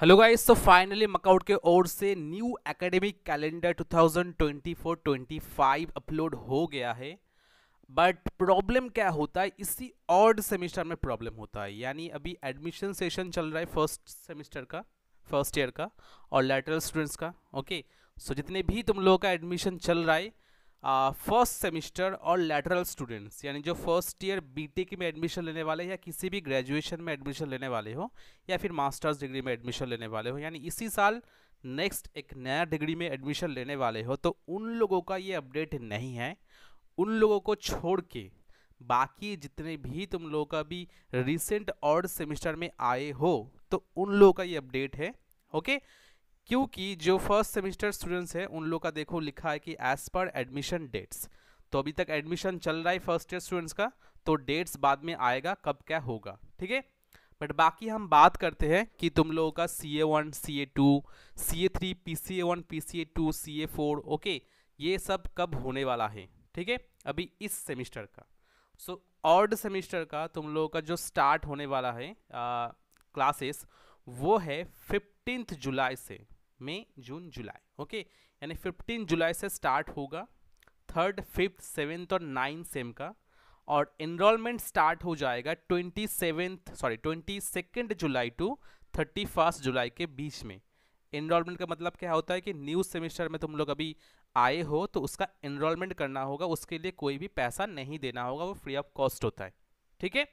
Hello guys तो finally MAKAUT के ओर से न्यू एकेडमिक कैलेंडर 2024-25 अपलोड हो गया है। बट प्रॉब्लम क्या होता है? इसी ऑड सेमिस्टर में प्रॉब्लम होता है। यानी अभी एडमिशन सेशन चल रहा है फ़र्स्ट सेमिस्टर का फ़र्स्ट ईयर का और लेटरल स्टूडेंट्स का ओके सो जितने भी तुम लोगों का एडमिशन चल रहा है फ़र्स्ट सेमिस्टर और लेटरल स्टूडेंट्स यानी जो फ़र्स्ट ईयर बीटेक में एडमिशन लेने वाले या किसी भी ग्रेजुएशन में एडमिशन लेने वाले हो, या फिर मास्टर्स डिग्री में एडमिशन लेने वाले हो, यानी इसी साल नेक्स्ट एक नया डिग्री में एडमिशन लेने वाले हो तो उन लोगों का ये अपडेट नहीं है। उन लोगों को छोड़ के बाकी जितने भी तुम लोगों का भी रिसेंट और सेमिस्टर में आए हो तो उन लोगों का ये अपडेट है ओके क्योंकि जो फ़र्स्ट सेमिस्टर स्टूडेंट्स हैं, उन लोग का देखो लिखा है कि एज पर एडमिशन डेट्स तो अभी तक एडमिशन चल रहा है फ़र्स्ट ईयर स्टूडेंट्स का तो डेट्स बाद में आएगा, कब क्या होगा, ठीक है? बट बाकी हम बात करते हैं कि तुम लोगों का C A one C A two C A three P C A one P C A two C A four okay ये सब कब होने वाला है, ठीक है? अभी इस सेमिस्टर का। सो ऑर्ड सेमिस्टर का तुम लोगों का जो स्टार्ट होने वाला है क्लासेस वो है फिफ्टींथ जुलाई से। मई, जून, जुलाई, ओके? यानी फिफ्टीन जुलाई से स्टार्ट होगा, थर्ड, फिफ्थ, सेवेंथ और नाइन्थ सेम का, और इनरोलमेंट स्टार्ट हो जाएगा twenty seventh sorry twenty second July to thirty first July के बीच में। इनरोलमेंट का मतलब क्या होता है कि न्यू सेमेस्टर में तुम लोग अभी आए हो तो उसका इनरोलमेंट करना होगा, उसके लिए कोई भी पैसा नहीं देना होगा, वो फ्री ऑफ़ कॉस्ट होता है। ठीक है?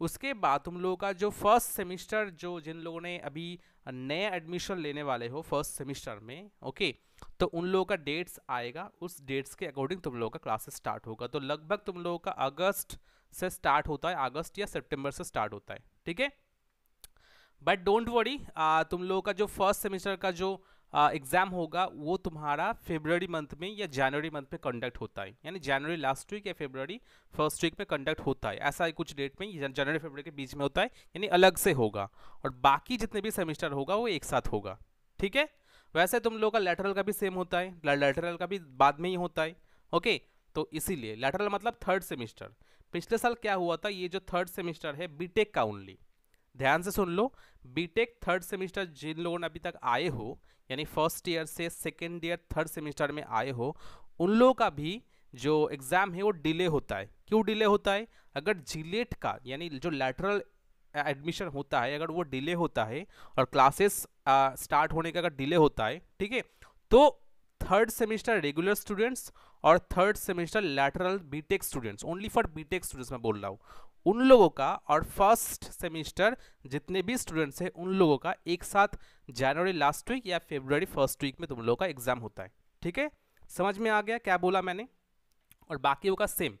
उसके बाद तुम लोगों का जो फ़र्स्ट सेमिस्टर जो जिन लोगों ने अभी नए एडमिशन लेने वाले हो फ़र्स्ट सेमिस्टर में ओके तो उन लोगों का डेट्स आएगा, उस डेट्स के अकॉर्डिंग तुम लोगों का क्लासेस स्टार्ट होगा। तो लगभग तुम लोगों का अगस्त से स्टार्ट होता है, अगस्त या सितंबर से स्टार्ट होता है, ठीक है? बट डोंट वरी तुम लोगों का जो फ़र्स्ट सेमिस्टर का जो एग्ज़ाम होगा, वो तुम्हारा फेबररी मंथ में या जनवरी मंथ में कंडक्ट होता है। यानी जनवरी लास्ट वीक या फेबररी फ़र्स्ट वीक में कंडक्ट होता है। ऐसा कुछ डेट में जनवरी फेबररी के बीच में होता है, यानी अलग से होगा। और बाकी जितने भी सेमिस्टर होगा, वो एक साथ होगा। ठीक है? वैसे तुम लोग का लेटरल का भी सेम होता है लेटरल का भी बाद में ही होता है। ओके तो इसीलिए लेटरल मतलब थर्ड सेमिस्टर पिछले साल क्या हुआ था? ये जो थर्ड सेमिस्टर है बीटेक का ओनली ध्यान से सुन लो बीटेक थर्ड सेमिस्टर जिन लोगों ने अभी तक आए हो यानी फ़र्स्ट ईयर से सेकेंड ईयर थर्ड सेमिस्टर में आए हो, उन लोगों का भी जो एग्ज़ाम है वो डिले होता है। क्यों डिले होता है? अगर जिलेट का, यानी जो लेटरल एडमिशन होता है, अगर वो डिले होता है और क्लासेस स्टार्ट होने का अगर डिले होता है, ठीक है? तो थर्ड सेमिस्टर रेगुलर स्टूडेंट्स और third semester lateral BTech students only for BTech students मैं बोल रहा हूँ। उन लोगों का और फ़र्स्ट सेमिस्टर जितने भी स्टूडेंट्स हैं, उन लोगों का एक साथ जनवरी लास्ट वीक या फेब्रुवरी फ़र्स्ट वीक में तुम लोगों का एग्ज़ाम होता है। ठीक है? समझ में आ गया क्या बोला मैंने? और बाकी का सेम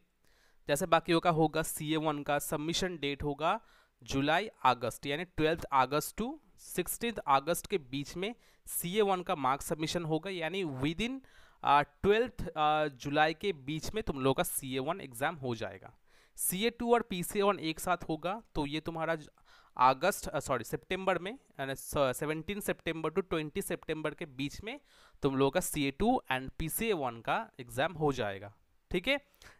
जैसे बाकी का होगा सी ए वन का सबमिशन डेट होगा जुलाई अगस्त यानी ट्वेल्थ अगस्त टू सिक्सटीन अगस्त के बीच में सी ए वन का मार्क्स सबमिशन होगा, यानी विद इन ट्वेल्थ जुलाई के बीच में तुम लोगों का सी ए वन एग्ज़ाम हो जाएगा। सी ए टू और पी सी वन एक साथ होगा तो ये तुम्हारा अगस्त सॉरी सितंबर में सेवनटीन सितंबर टू ट्वेंटी सितंबर के बीच में तुम लोगों का C A two and P C one का एग्ज़ाम हो जाएगा। ठीक है?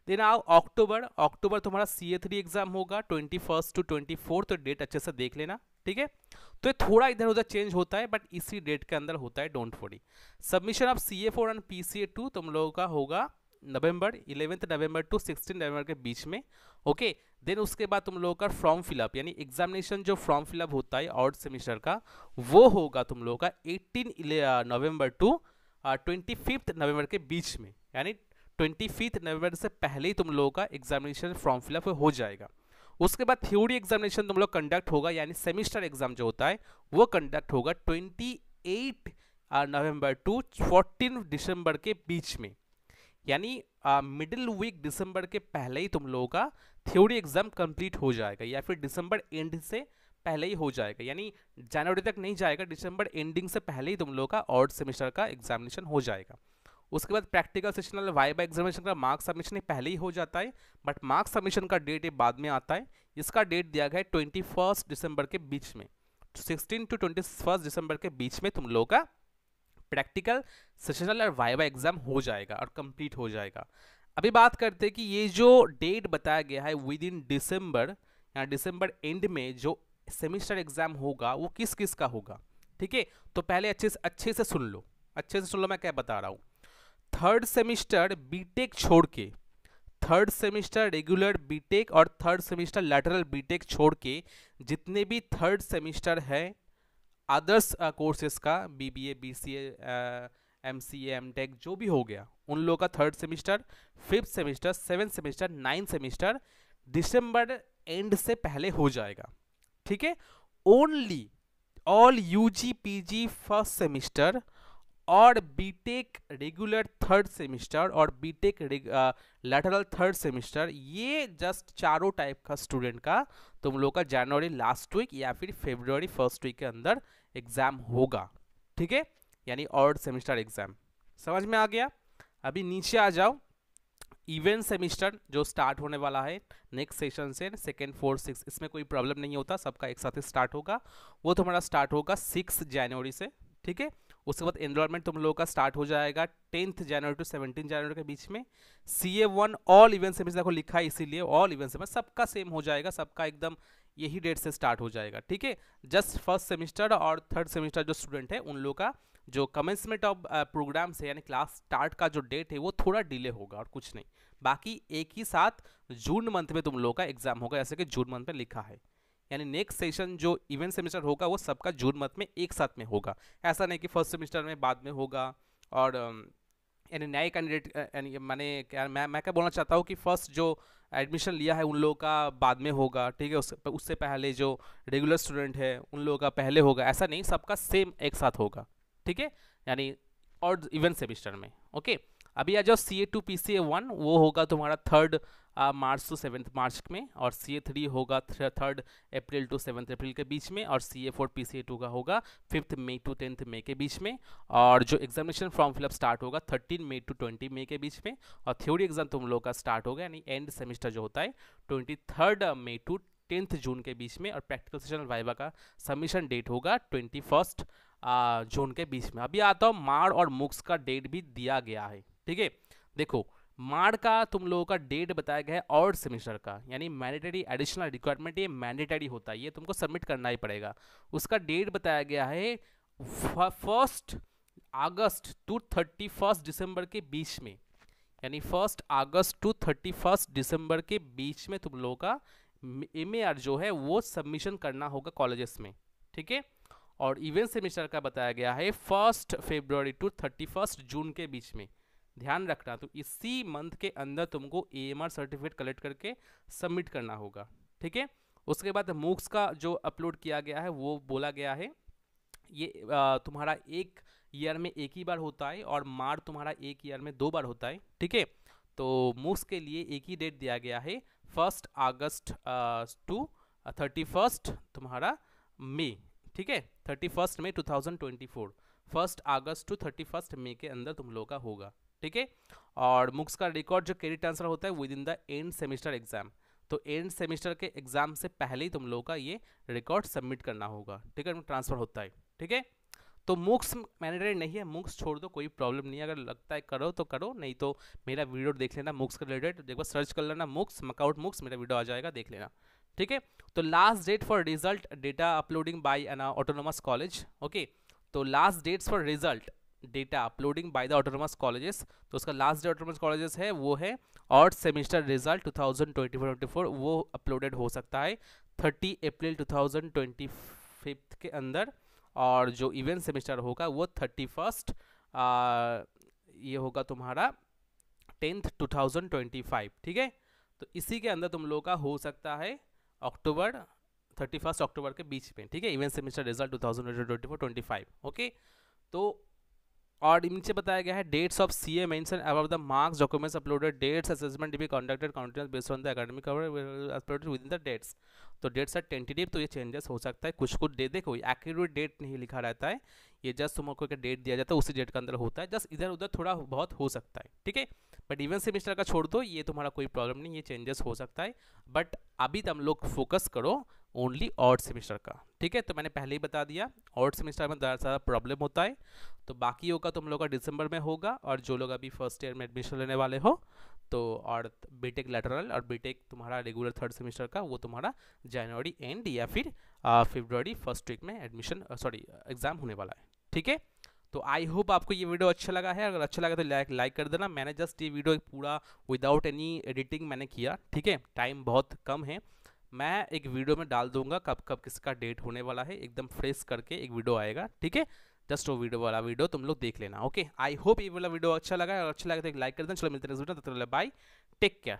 देन आओ अक्टूबर अक्टूबर तुम्हारा सी ए थ्री एग्ज़ाम होगा twenty first to twenty fourth date अच्छे से देख लेना। ठीक है? तो ये थोड़ा इधर उधर चेंज होता है बट इसी डेट के अंदर होता है don't worry submission of C A four and P C A two तुम लोगों का होगा नवंबर, इलेवेंथ नवंबर टू सिक्सटीन नवंबर के बीच में ओके देन उसके बाद तुम लोगों का फॉर्म फिलअप यानी एग्जामिनेशन जो फॉर्म फिलअप होता है आउट सेमिस्टर का, वो होगा तुम लोगों का एटीन नवंबर टू ट्वेंटी नवंबर के बीच में, यानी ट्वेंटी नवंबर से पहले ही तुम लोगों का एग्जामिनेशन फॉर्म फिलअप हो जाएगा। उसके बाद थ्योरी एग्जामिनेशन तुम लोग कंडक्ट होगा, यानी सेमिस्टर एग्ज़ाम जो होता है, वो कंडक्ट होगा ट्वेंटी एट नवंबर टू फोर्टीन दिसंबर के बीच में। यानी मिडिल वीक दिसंबर के पहले ही तुम लोगों का थ्योरी एग्ज़ाम कंप्लीट हो जाएगा या फिर दिसंबर एंड से पहले ही हो जाएगा। यानी जनवरी तक नहीं जाएगा दिसंबर एंडिंग से पहले ही तुम लोगों का और सेमिस्टर का एग्जामिनेशन हो जाएगा। उसके बाद प्रैक्टिकल सेशन वाइबा एग्जामिनेशन का मार्क्स सबमिशन पहले ही हो जाता है बट मार्क्स सबमिशन का डेट ये बाद में आता है। इसका डेट दिया गया है ट्वेंटी दिसंबर के बीच में। सिक्सटीन टू ट्वेंटी दिसंबर के बीच में तुम लोगों का प्रैक्टिकल सेशनल और वाइवा एग्ज़ाम हो जाएगा और कंप्लीट हो जाएगा। अभी बात करते हैं कि ये जो डेट बताया गया है विद इन डिसम्बर या डिसम्बर एंड में जो सेमिस्टर एग्ज़ाम होगा, वो किस किस का होगा? ठीक है? तो पहले अच्छे से अच्छे से सुन लो। अच्छे से सुन लो मैं क्या बता रहा हूँ। थर्ड सेमिस्टर बीटेक छोड़ के थर्ड सेमिस्टर रेगुलर बीटेक और थर्ड सेमिस्टर लैटरल बीटेक छोड़ के, जितने भी थर्ड सेमिस्टर है अदर्स कोर्सेज का B B A BBA BCA M C M tech जो भी हो गया, उन लोगों का third semester fifth semester seventh semester ninth semester दिसंबर एंड से पहले हो जाएगा। ठीक है? Only all U G P G first semester और बीटेक रेगुलर थर्ड सेमिस्टर और बीटेक लेटरल थर्ड सेमिस्टर ये जस्ट चारों टाइप का स्टूडेंट का, तुम लोग का जनवरी लास्ट वीक या फिर फेब्रुवरी फ़र्स्ट वीक के अंदर एग्ज़ाम होगा। ठीक है? यानी और सेमिस्टर एग्ज़ाम समझ में आ गया? अभी नीचे आ जाओ। इवेंट सेमिस्टर जो स्टार्ट होने वाला है नेक्स्ट सेशन से सेकेंड फोर्थ सिक्स इसमें कोई प्रॉब्लम नहीं होता, सबका एक साथ स्टार्ट होगा। वो तुम्हारा स्टार्ट होगा सिक्स जनवरी से। ठीक है? उसके बाद एनरोलमेंट तुम लोगों का स्टार्ट हो जाएगा टेंथ जनवरी टू सेवनटीन जनवरी के बीच में। C A one all event semester को लिखा है इसीलिए ऑल इवेंट सेमिस्टर सबका सेम हो जाएगा, सबका एकदम यही डेट से स्टार्ट हो जाएगा, ठीक है? जस्ट फ़र्स्ट सेमिस्टर और थर्ड सेमिस्टर जो स्टूडेंट है, उन लोगों का जो कमेंसमेंट ऑफ़ प्रोग्राम है, यानी क्लास स्टार्ट का जो डेट है, वो थोड़ा डिले होगा और कुछ नहीं। बाकी एक ही साथ जून मंथ में तुम लोगों का एग्ज़ाम होगा, जैसे कि जून मंथ में लिखा है। यानी नेक्स्ट सेशन जो इवेंट सेमिस्टर होगा, वो सबका जून मंथ में एक साथ में होगा। ऐसा नहीं कि फ़र्स्ट सेमिस्टर में बाद में होगा और यानी नए कैंडिडेट यानी मैंने क्या, मैं मैं क्या बोलना चाहता हूँ कि फ़र्स्ट जो एडमिशन लिया है उन लोगों का बाद में होगा, ठीक है? उस, उससे पहले जो रेगुलर स्टूडेंट है, उन लोगों का पहले होगा। ऐसा नहीं, सबका सेम एक साथ होगा, ठीक है? यानी और इवेंट सेमिस्टर में ओके अभी आ जाओ C A two P C A one वो होगा तुम्हारा third March to seventh March में, और सी ए थ्री होगा third April to seventh April के बीच में, और C A four P C A two का होगा fifth May to tenth May के बीच में, और जो examination form fill up start होगा thirteen May to twenty May के बीच में, और थ्योरी एग्ज़ाम तुम लोग का स्टार्ट होगा यानी एंड सेमिस्टर जो होता है twenty third May to tenth June के बीच में, और प्रैक्टिकल सेशन वाइवा का सबमिशन डेट होगा ट्वेंटी फ़र्स्ट जून के बीच में। अभी आता हूँ मार और मुक्स का डेट भी दिया गया है। ठीक है? देखो मार्ड का तुम लोगों का डेट बताया गया है और सेमिस्टर का, यानी मैंडेटरी एडिशनल रिक्वायरमेंट ये मैंडेटरी होता है, ये तुमको सबमिट करना ही पड़ेगा। उसका डेट बताया गया है first August to thirty first December के बीच में। यानी first August to thirty first December के बीच में तुम लोगों का एम जो है वो सबमिशन करना होगा कॉलेजेस में, ठीक है? और इवेंट सेमिस्टर का बताया गया है first February to thirty June के बीच में। ध्यान रखना तो इसी मंथ के अंदर तुमको एएमआर सर्टिफिकेट कलेक्ट करके सबमिट करना होगा, ठीक है? उसके बाद मूक्स का जो अपलोड किया गया है, वो बोला गया है, ये तुम्हारा एक ईयर में एक ही बार होता है और मार तुम्हारा एक ईयर में दो बार होता है, ठीक है? तो मूक्स के लिए एक ही डेट दिया गया है first August to thirty first तुम्हारा मई ठीक है? Thirty first May two thousand twenty four first August to thirty first May के अंदर तुम लोग का होगा। ठीक है? और मुक्स का रिकॉर्ड जो क्रेडिट ट्रांसफ़र होता है within the end semester exam तो एंड सेमिस्टर के एग्ज़ाम से पहले ही तुम लोगों का ये रिकॉर्ड सबमिट करना होगा। ठीक है? ट्रांसफ़र होता है। ठीक है? तो मुक्स मैंडेटरी नहीं है। मुक्स छोड़ दो, कोई प्रॉब्लम नहीं है। अगर लगता है करो तो करो, नहीं तो मेरा वीडियो देख लेना मुक्स के रिलेटेड बार सर्च कर लेना मुक्स मकआउट मुक्स मेरा वीडियो आ जाएगा, देख लेना। ठीक है? तो last date for result data uploading by an autonomous college okay तो last dates for result data uploading by the autonomous colleges तो उसका लास्ट डे ऑटोनोमस कॉलेजेस है, वो है, और सेमिस्टर रिज़ल्ट 2024-24 वो अपलोडेड हो सकता है 30 अप्रैल 2025 के अंदर, और जो इवेंट सेमिस्टर होगा, वो थर्टी फ़र्स्ट ये होगा तुम्हारा टेंथ 2025 ठीक है? तो इसी के अंदर तुम लोग का हो सकता है अक्टूबर थर्टी फ़र्स्ट अक्टूबर के बीच में, ठीक है? इवेंट सेमिस्टर रिज़ल्ट 2024-25 ओके तो और नीचे बताया गया है dates of C A mention about the marks documents uploaded dates assessment be conducted continuous based on the academic uploaded within the dates तो डेट्स आर टेंटेटिव तो ये चेंजेस हो सकता है। कुछ कुछ डेट देखो एक्यूरेट डेट नहीं लिखा रहता है। ये जस्ट तुमको एक डेट दिया जाता है, उसी डेट के अंदर होता है, जस्ट इधर उधर थोड़ा बहुत हो सकता है, ठीक है? बट इवन सेमिस्टर का छोड़ दो, ये तुम्हारा कोई प्रॉब्लम नहीं, ये चेंजेस हो सकता है बट अभी तुम लोग फोकस करो ओनली ऑड सेमिस्टर का, ठीक है? तो मैंने पहले ही बता दिया ऑड सेमिस्टर में ज़्यादा सारा प्रॉब्लम होता है तो बाकी होगा तुम लोग का दिसंबर में होगा, और जो लोग अभी फ़र्स्ट ईयर में एडमिशन लेने वाले हो तो और बीटेक लेटरल और बीटेक तुम्हारा रेगुलर थर्ड सेमिस्टर का, वो तुम्हारा जनवरी एंड या फिर फेब्रवरी फ़र्स्ट वीक में एडमिशन सॉरी एग्ज़ाम होने वाला है, ठीक है? तो आई होप आपको ये वीडियो अच्छा लगा है। अगर अच्छा लगा तो लाइक लाइक कर देना। मैंने जस्ट ये वीडियो पूरा विदाउट एनी एडिटिंग मैंने किया, ठीक है? टाइम बहुत कम है। मैं एक वीडियो में डाल दूँगा कब कब किसका डेट होने वाला है। एकदम फ्रेश करके एक वीडियो आएगा, ठीक है? जस्ट वो वीडियो वाला वीडियो तुम लोग देख लेना ओके आई होप ये वाला वीडियो अच्छा लगा और अच्छा लगा तो एक लाइक कर देना। चलो मिलते हैं बाय टेक केयर